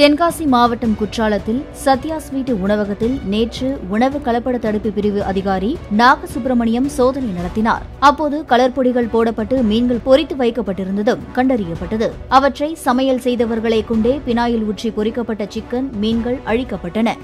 தென்காசி மாவட்டம் குற்றாலத்தில் சத்யா ஸ்வீட் உணவகத்தில் நேற்று உணவு கலப்பட தடுப்பு பிரிவு அதிகாரி நாகசுப்பிரமணியம் சோதனை நடத்தினார். அப்போது கலர் பொடிகள் போடப்பட்டு மீன்கள் பொரித்து வைக்கப்பட்டிருந்ததும் கண்டறியப்பட்டது. அவற்றை சமையல் செய்தவர்களை கொண்டே பினாயில் ஊற்றி பொறிக்கப்பட்ட சிக்கன் மீன்கள் அழிக்கப்பட்டன.